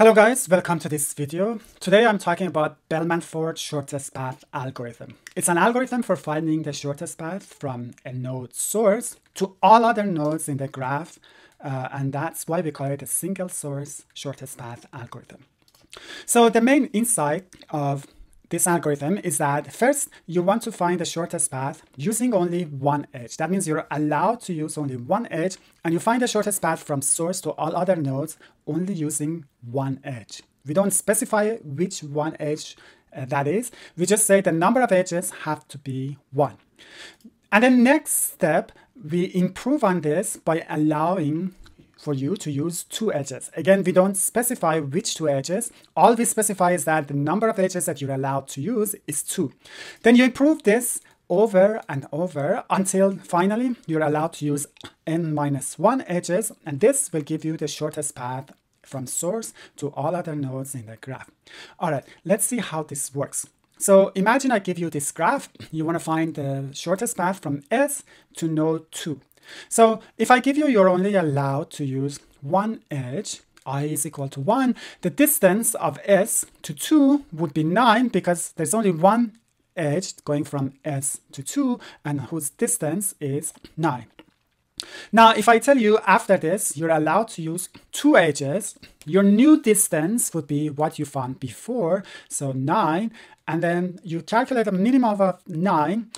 Hello guys, welcome to this video. Today I'm talking about Bellman-Ford shortest path algorithm. It's an algorithm for finding the shortest path from a node source to all other nodes in the graph, uh, and that's why we call it a single source shortest path algorithm. So the main insight of this algorithm is that first you want to find the shortest path using only one edge. That means you're allowed to use only one edge and you find the shortest path from source to all other nodes only using one edge. We don't specify which one edge uh, that is. We just say the number of edges have to be one. And the next step, we improve on this by allowing for you to use two edges. Again, we don't specify which two edges. All we specify is that the number of edges that you're allowed to use is two. Then you improve this over and over until finally you're allowed to use n minus 1 edges and this will give you the shortest path from source to all other nodes in the graph. All right, let's see how this works. So imagine I give you this graph. You want to find the shortest path from S to node 2. So if I give you, you're only allowed to use one edge, i is equal to 1, the distance of s to 2 would be 9 because there's only one edge going from s to 2 and whose distance is 9. Now, if I tell you after this, you're allowed to use two edges, your new distance would be what you found before, so 9, and then you calculate a minimum of 9,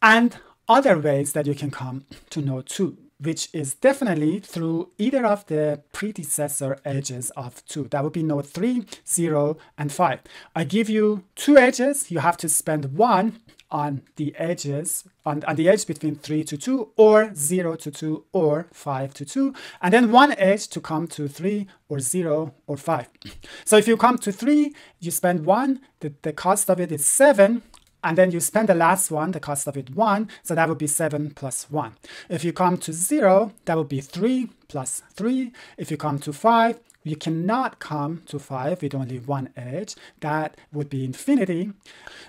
and other ways that you can come to node 2, which is definitely through either of the predecessor edges of 2. That would be node 3, 0, and 5. I give you two edges. You have to spend one on the edges, on, on the edge between 3 to 2, or 0 to 2, or 5 to 2, and then one edge to come to 3, or 0, or 5. So if you come to 3, you spend 1, the, the cost of it is 7, and then you spend the last one, the cost of it 1, so that would be 7 plus 1. If you come to 0, that would be 3 plus 3. If you come to 5, you cannot come to 5 with only one edge. That would be infinity.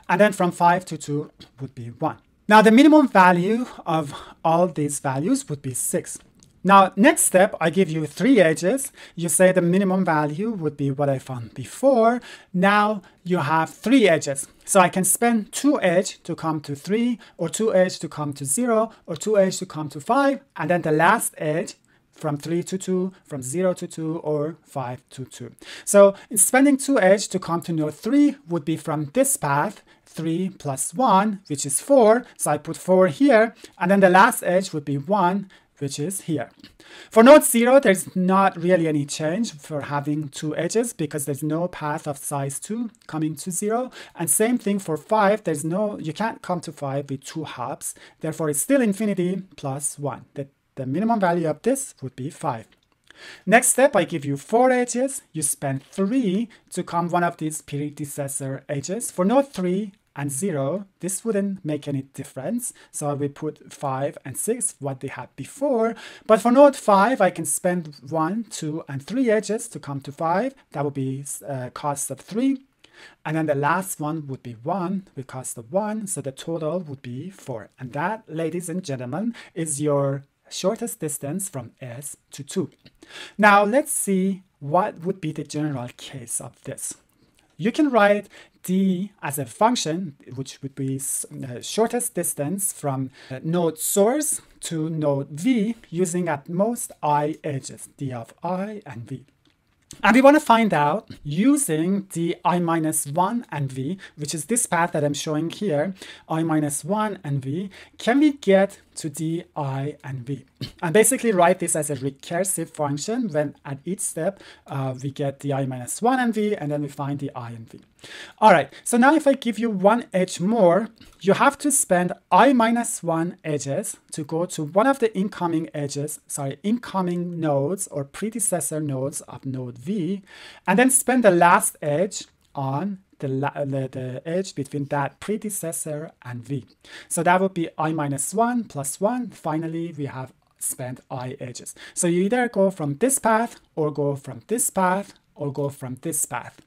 And then from 5 to 2 would be 1. Now the minimum value of all these values would be 6. Now, next step, I give you three edges. You say the minimum value would be what I found before. Now you have three edges. So I can spend two edge to come to three, or two edge to come to zero, or two edge to come to five, and then the last edge from 3 to 2, from 0 to 2, or 5 to 2. So spending 2 edge to come to node 3 would be from this path, 3 plus 1, which is 4. So I put 4 here, and then the last edge would be 1, which is here. For node 0, there's not really any change for having two edges because there's no path of size 2 coming to 0. And same thing for 5, there's no, you can't come to 5 with two hops. Therefore, it's still infinity plus 1. The, the minimum value of this would be 5. Next step, I give you four edges. You spend three to come one of these predecessor edges. For node 3, and 0, this wouldn't make any difference. So we put 5 and 6, what they had before. But for node 5, I can spend 1, 2, and 3 edges to come to 5. That would be uh, cost of 3. And then the last one would be 1 with cost of 1. So the total would be 4. And that, ladies and gentlemen, is your shortest distance from S to 2. Now let's see what would be the general case of this. You can write d as a function, which would be uh, shortest distance from node source to node v using at most i edges, d of i and v. And we want to find out using the i minus 1 and v, which is this path that I'm showing here, i minus 1 and v, can we get to d, i, and v? And basically write this as a recursive function when at each step uh, we get the i minus 1 and v, and then we find the i and v. All right, so now if I give you one edge more, you have to spend i minus 1 edges to go to one of the incoming edges, sorry, incoming nodes or predecessor nodes of node v, and then spend the last edge on the, the, the, edge between that predecessor and v. So that would be i minus 1 plus 1. Finally, we have spent i edges. So you either go from this path or go from this path or go from this path.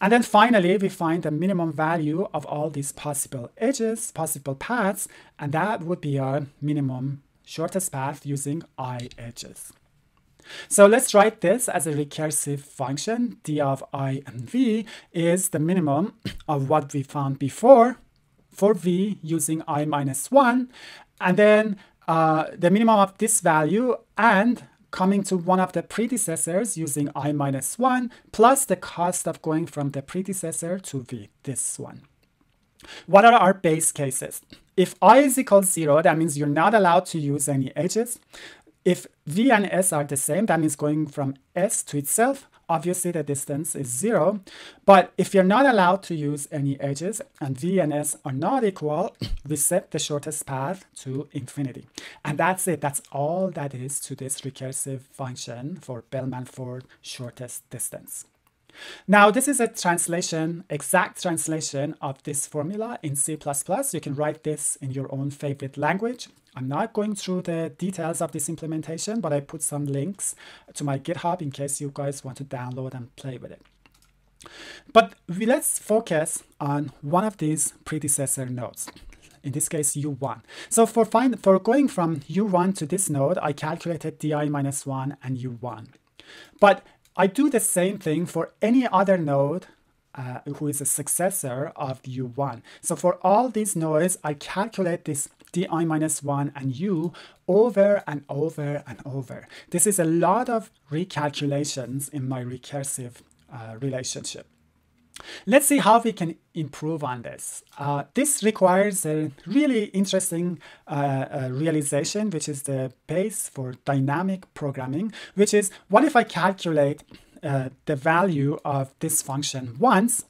And then finally, we find the minimum value of all these possible edges, possible paths, and that would be our minimum shortest path using i edges. So let's write this as a recursive function. d of i and v is the minimum of what we found before for v using i minus 1. And then uh, the minimum of this value and coming to one of the predecessors using i minus 1 plus the cost of going from the predecessor to v, this one. What are our base cases? If i is equal to 0, that means you're not allowed to use any edges. If v and s are the same, that means going from s to itself, obviously the distance is 0. But if you're not allowed to use any edges and v and s are not equal, we set the shortest path to infinity. And that's it. That's all that is to this recursive function for Bellman-Ford shortest distance. Now, this is a translation, exact translation of this formula in C++. You can write this in your own favorite language. I'm not going through the details of this implementation, but I put some links to my GitHub in case you guys want to download and play with it. But we, let's focus on one of these predecessor nodes in this case u1. So for find for going from u1 to this node, I calculated di minus 1 and u1. But I do the same thing for any other node uh, who is a successor of u1. So for all these nodes, I calculate this di minus 1 and u over and over and over. This is a lot of recalculations in my recursive uh, relationship. Let's see how we can improve on this. Uh, this requires a really interesting uh, uh, realization, which is the base for dynamic programming, which is what if I calculate uh, the value of this function once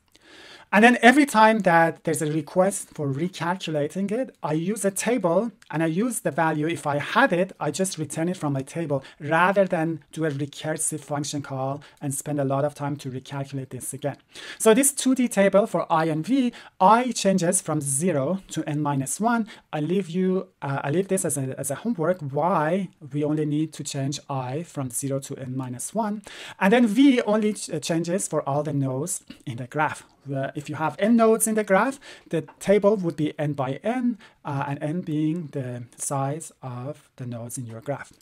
and then every time that there's a request for recalculating it, I use a table and I use the value. If I had it, I just return it from my table rather than do a recursive function call and spend a lot of time to recalculate this again. So this 2D table for i and v, i changes from 0 to n minus 1. I leave you, uh, I leave this as a, as a homework, why we only need to change i from 0 to n minus 1. And then v only ch changes for all the nodes in the graph uh, if you have n nodes in the graph, the table would be n by n, uh, and n being the size of the nodes in your graph.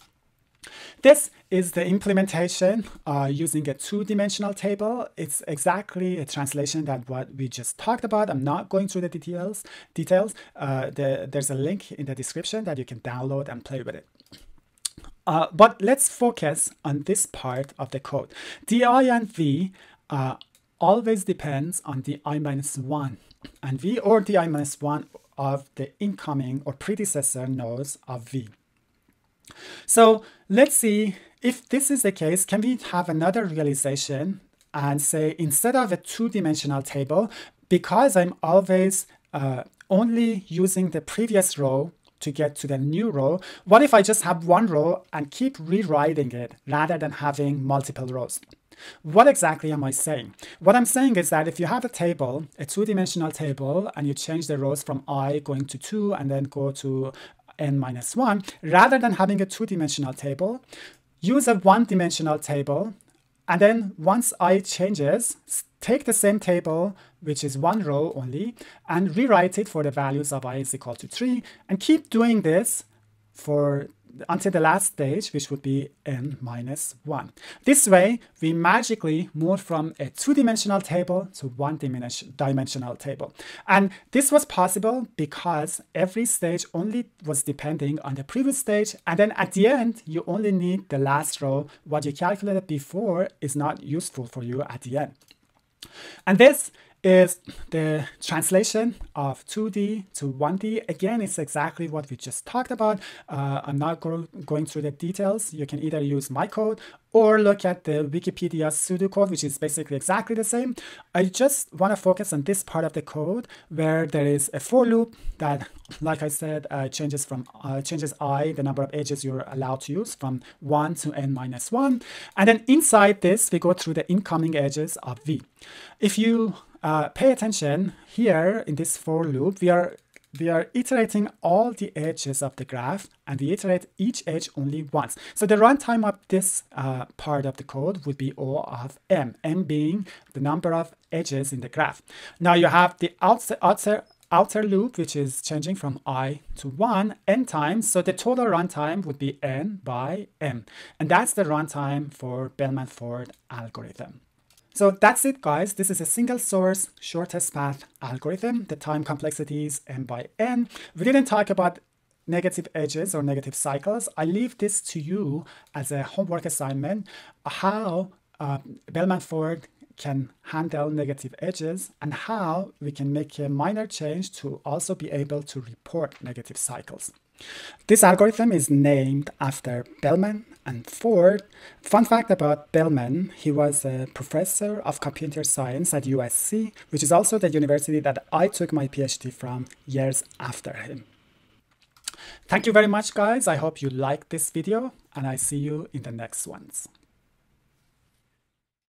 This is the implementation uh, using a two-dimensional table. It's exactly a translation that what we just talked about. I'm not going through the details. Details. Uh, the, there's a link in the description that you can download and play with it. Uh, but let's focus on this part of the code. di and v uh, always depends on the i minus 1 and v or the i minus 1 of the incoming or predecessor nodes of v. So let's see if this is the case, can we have another realization and say instead of a two-dimensional table, because I'm always uh, only using the previous row to get to the new row, what if I just have one row and keep rewriting it rather than having multiple rows? What exactly am I saying? What I'm saying is that if you have a table, a two-dimensional table, and you change the rows from i going to 2 and then go to n minus 1, rather than having a two-dimensional table, use a one-dimensional table, and then once i changes, take the same table, which is one row only, and rewrite it for the values of i is equal to 3, and keep doing this for until the last stage, which would be n minus 1. This way, we magically move from a two-dimensional table to one-dimensional table. And this was possible because every stage only was depending on the previous stage, and then at the end, you only need the last row. What you calculated before is not useful for you at the end. And this is the translation of 2D to 1D. Again, it's exactly what we just talked about. Uh, I'm not go going through the details. You can either use my code or look at the Wikipedia pseudocode, which is basically exactly the same. I just want to focus on this part of the code where there is a for loop that, like I said, uh, changes from uh, changes i, the number of edges you're allowed to use, from 1 to n minus 1. And then inside this, we go through the incoming edges of v. If you uh, pay attention here in this for loop, we are we are iterating all the edges of the graph and we iterate each edge only once. So the runtime of this uh, part of the code would be O of m, m being the number of edges in the graph. Now you have the outer, outer, outer loop, which is changing from i to 1 n times. So the total runtime would be n by m. And that's the runtime for Bellman-Ford algorithm. So that's it, guys. This is a single source shortest path algorithm. The time complexity is n by n. We didn't talk about negative edges or negative cycles. I leave this to you as a homework assignment, how uh, Bellman-Ford can handle negative edges and how we can make a minor change to also be able to report negative cycles. This algorithm is named after Bellman and Ford, Fun fact about Bellman, he was a professor of computer science at USC, which is also the university that I took my PhD from years after him. Thank you very much, guys. I hope you liked this video, and I see you in the next ones.